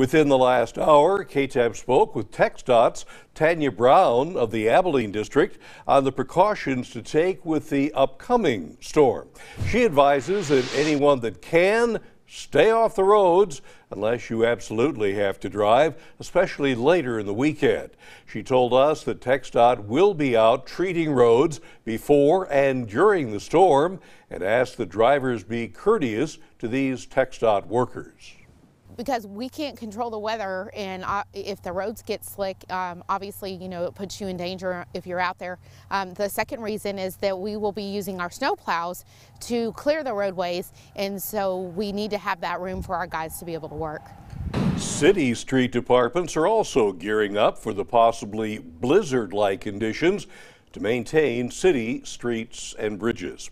Within the last hour, KTAB spoke with TxDOT's Tanya Brown of the Abilene District on the precautions to take with the upcoming storm. She advises that anyone that can stay off the roads unless you absolutely have to drive, especially later in the weekend. She told us that TxDOT will be out treating roads before and during the storm and asked that drivers be courteous to these TxDOT workers because we can't control the weather and uh, if the roads get slick um, obviously you know it puts you in danger if you're out there. Um, the second reason is that we will be using our snow plows to clear the roadways and so we need to have that room for our guys to be able to work. City street departments are also gearing up for the possibly blizzard like conditions to maintain city streets and bridges